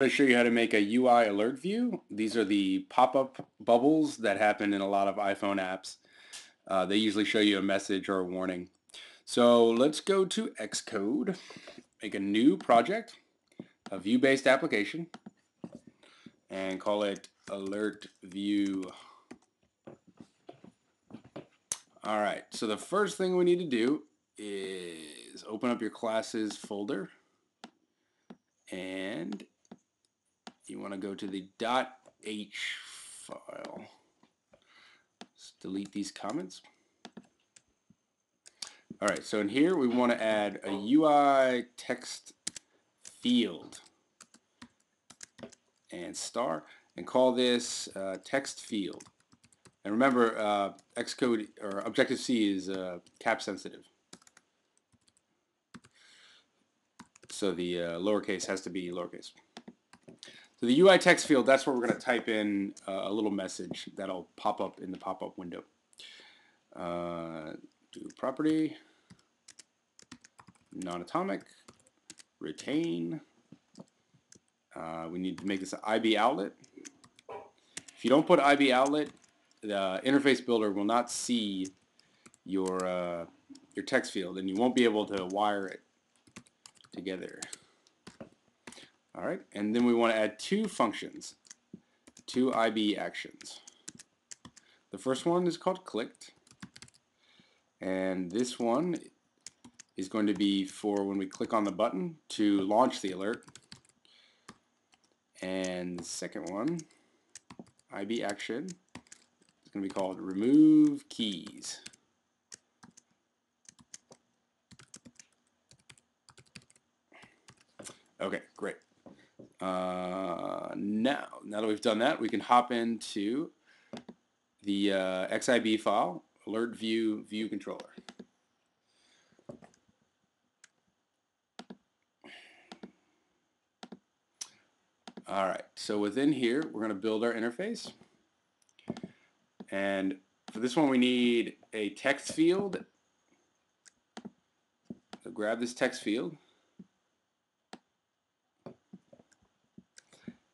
going to show you how to make a UI alert view. These are the pop-up bubbles that happen in a lot of iPhone apps. Uh, they usually show you a message or a warning. So let's go to Xcode, make a new project, a view-based application, and call it alert view. All right, so the first thing we need to do is open up your classes folder and you want to go to the .h file. Let's delete these comments. All right, so in here we want to add a UI text field and star and call this uh, text field. And remember, uh, Xcode or Objective-C is uh, cap sensitive. So the uh, lowercase has to be lowercase. So the UI text field, that's where we're going to type in uh, a little message that'll pop up in the pop-up window. Uh, do property, non-atomic, retain. Uh, we need to make this an IB outlet. If you don't put IB outlet, the interface builder will not see your uh, your text field, and you won't be able to wire it together. All right, and then we want to add two functions, two IB actions. The first one is called clicked, and this one is going to be for when we click on the button to launch the alert. And the second one, IB action, is going to be called remove keys. Okay, great. Uh, now, now that we've done that, we can hop into the uh, XIB file, alert view view controller. All right, so within here, we're going to build our interface. And for this one, we need a text field. So grab this text field.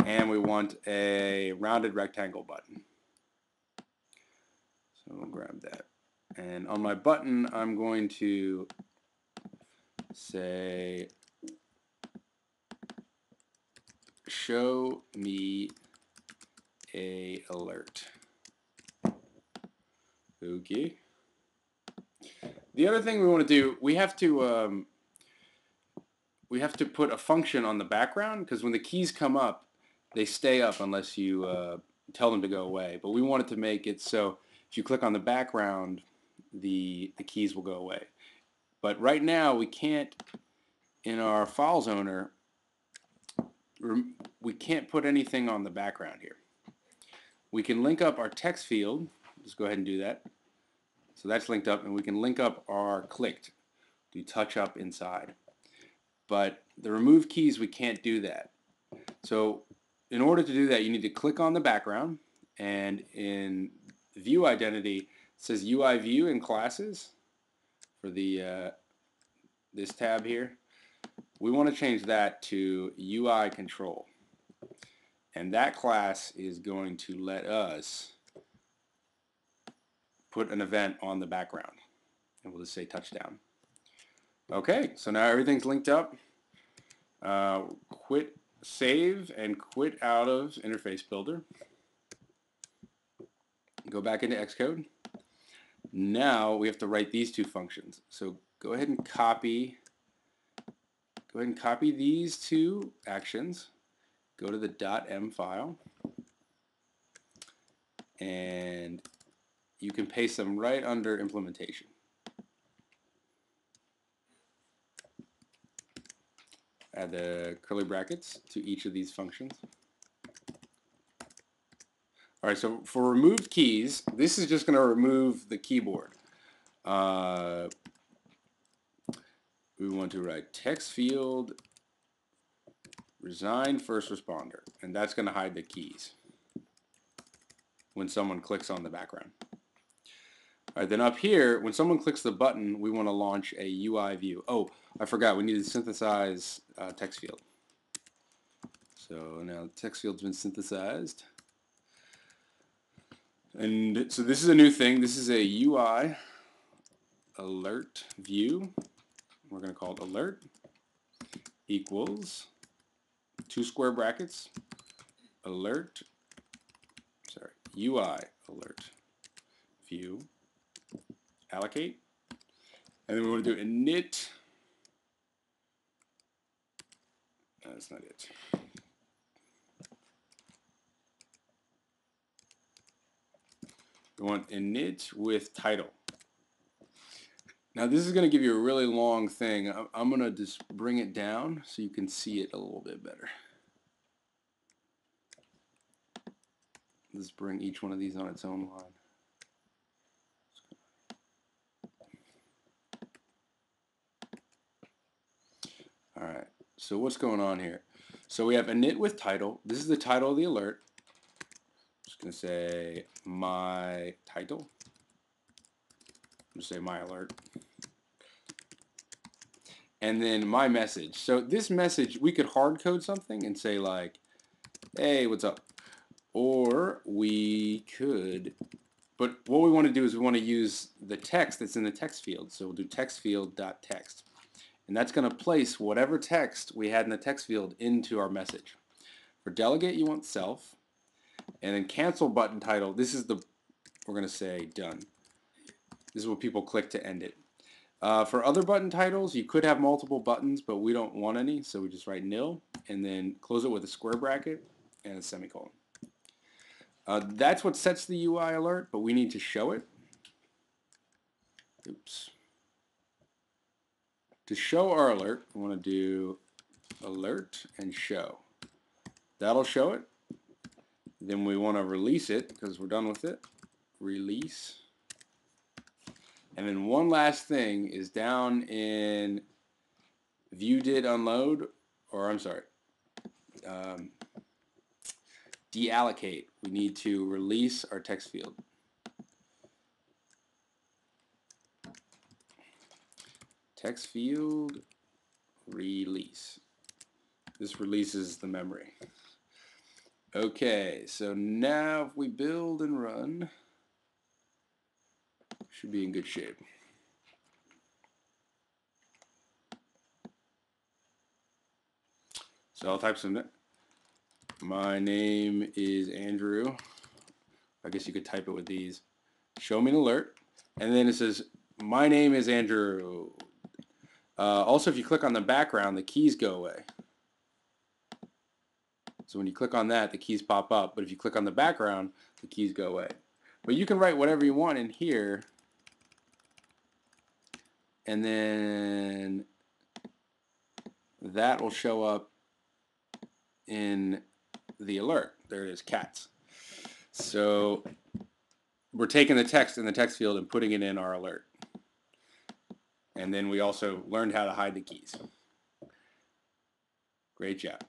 And we want a rounded rectangle button. So we'll grab that. And on my button, I'm going to say, show me a alert. Okay. The other thing we want to do, we have to um, we have to put a function on the background because when the keys come up, they stay up unless you uh, tell them to go away. But we wanted to make it so if you click on the background, the, the keys will go away. But right now we can't, in our files owner, we can't put anything on the background here. We can link up our text field. Let's go ahead and do that. So that's linked up, and we can link up our clicked, do touch up inside. But the remove keys, we can't do that. So in order to do that, you need to click on the background, and in view identity, it says UI view in classes for the uh, this tab here. We want to change that to UI control. And that class is going to let us put an event on the background. And we'll just say touchdown. Okay, so now everything's linked up. Uh, quit save and quit out of Interface Builder. Go back into Xcode. Now we have to write these two functions. So go ahead and copy go ahead and copy these two actions. Go to the .m file and you can paste them right under implementation. Add the curly brackets to each of these functions. All right, so for removed keys, this is just going to remove the keyboard. Uh, we want to write text field resign first responder, and that's going to hide the keys when someone clicks on the background. All right, then up here, when someone clicks the button, we want to launch a UI view. Oh, I forgot, we need to synthesize uh, text field. So now the text field's been synthesized. And so this is a new thing. This is a UI alert view. We're going to call it alert equals two square brackets alert sorry UI alert view allocate and then we want to do init Uh, that's not it we want init with title now this is going to give you a really long thing. I'm going to just bring it down so you can see it a little bit better. Let's bring each one of these on its own line. Alright, so what's going on here? So we have init with title. This is the title of the alert. I'm just going to say my title. I'm going to say my alert and then my message. So this message, we could hard code something and say like, hey, what's up? Or we could, but what we want to do is we want to use the text that's in the text field. So we'll do text field dot text. And that's going to place whatever text we had in the text field into our message. For delegate, you want self. And then cancel button title, this is the, we're going to say done. This is what people click to end it. Uh, for other button titles, you could have multiple buttons, but we don't want any, so we just write nil, and then close it with a square bracket and a semicolon. Uh, that's what sets the UI alert, but we need to show it. Oops. To show our alert, I want to do alert and show. That'll show it. Then we want to release it because we're done with it. Release and then one last thing is down in view did unload, or I'm sorry, um, deallocate. We need to release our text field. Text field release. This releases the memory. Okay, so now if we build and run, should be in good shape. So I'll type some. My name is Andrew. I guess you could type it with these. Show me an alert. And then it says, my name is Andrew. Uh, also, if you click on the background, the keys go away. So when you click on that, the keys pop up. But if you click on the background, the keys go away. But you can write whatever you want in here and then that will show up in the alert. There it is, cats. So we're taking the text in the text field and putting it in our alert. And then we also learned how to hide the keys. Great job.